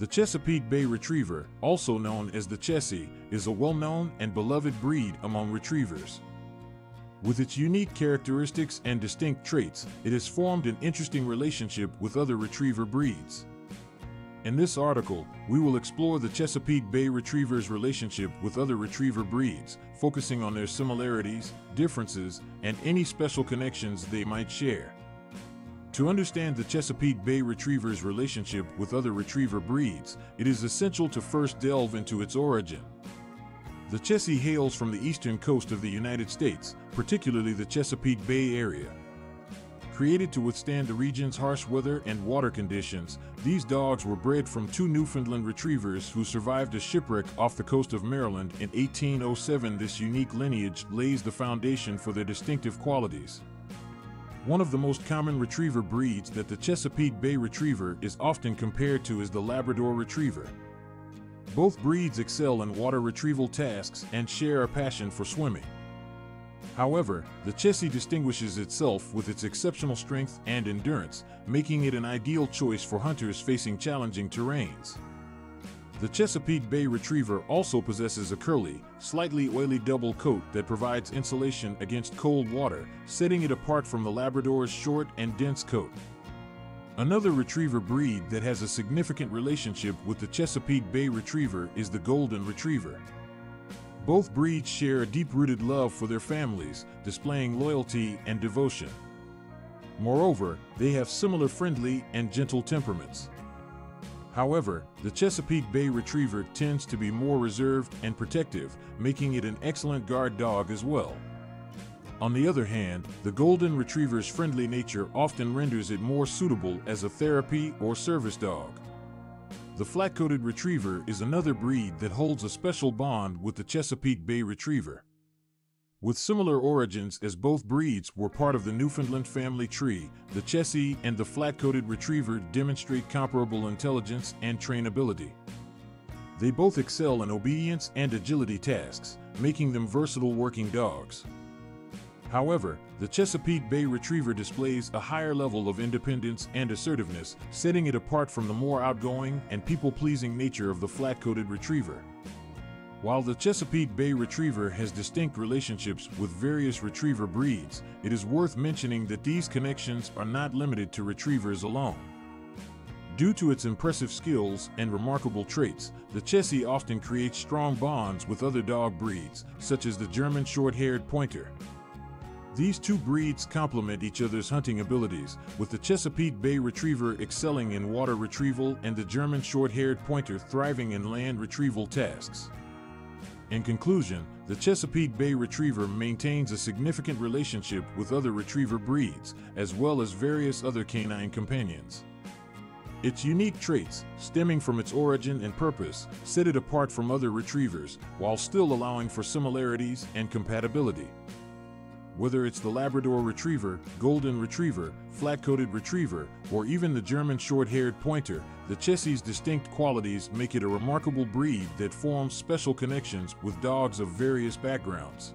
The Chesapeake Bay Retriever, also known as the Chessie, is a well-known and beloved breed among retrievers. With its unique characteristics and distinct traits, it has formed an interesting relationship with other retriever breeds. In this article, we will explore the Chesapeake Bay Retriever's relationship with other retriever breeds, focusing on their similarities, differences, and any special connections they might share. To understand the Chesapeake Bay Retriever's relationship with other retriever breeds, it is essential to first delve into its origin. The Chessie hails from the eastern coast of the United States, particularly the Chesapeake Bay area. Created to withstand the region's harsh weather and water conditions, these dogs were bred from two Newfoundland retrievers who survived a shipwreck off the coast of Maryland in 1807. This unique lineage lays the foundation for their distinctive qualities. One of the most common retriever breeds that the Chesapeake Bay Retriever is often compared to is the Labrador Retriever. Both breeds excel in water retrieval tasks and share a passion for swimming. However, the Chessie distinguishes itself with its exceptional strength and endurance, making it an ideal choice for hunters facing challenging terrains. The Chesapeake Bay Retriever also possesses a curly, slightly oily double coat that provides insulation against cold water, setting it apart from the Labrador's short and dense coat. Another retriever breed that has a significant relationship with the Chesapeake Bay Retriever is the Golden Retriever. Both breeds share a deep-rooted love for their families, displaying loyalty and devotion. Moreover, they have similar friendly and gentle temperaments. However, the Chesapeake Bay Retriever tends to be more reserved and protective, making it an excellent guard dog as well. On the other hand, the Golden Retriever's friendly nature often renders it more suitable as a therapy or service dog. The flat-coated retriever is another breed that holds a special bond with the Chesapeake Bay Retriever. With similar origins as both breeds were part of the Newfoundland family tree, the Chessie and the flat-coated retriever demonstrate comparable intelligence and trainability. They both excel in obedience and agility tasks, making them versatile working dogs. However, the Chesapeake Bay Retriever displays a higher level of independence and assertiveness, setting it apart from the more outgoing and people-pleasing nature of the flat-coated retriever. While the Chesapeake Bay Retriever has distinct relationships with various retriever breeds, it is worth mentioning that these connections are not limited to retrievers alone. Due to its impressive skills and remarkable traits, the Chessie often creates strong bonds with other dog breeds, such as the German Short-Haired Pointer. These two breeds complement each other's hunting abilities, with the Chesapeake Bay Retriever excelling in water retrieval and the German Short-Haired Pointer thriving in land retrieval tasks. In conclusion, the Chesapeake Bay Retriever maintains a significant relationship with other retriever breeds, as well as various other canine companions. Its unique traits, stemming from its origin and purpose, set it apart from other retrievers, while still allowing for similarities and compatibility. Whether it's the Labrador Retriever, Golden Retriever, Flat-Coated Retriever, or even the German Short-Haired Pointer, the Chessie's distinct qualities make it a remarkable breed that forms special connections with dogs of various backgrounds.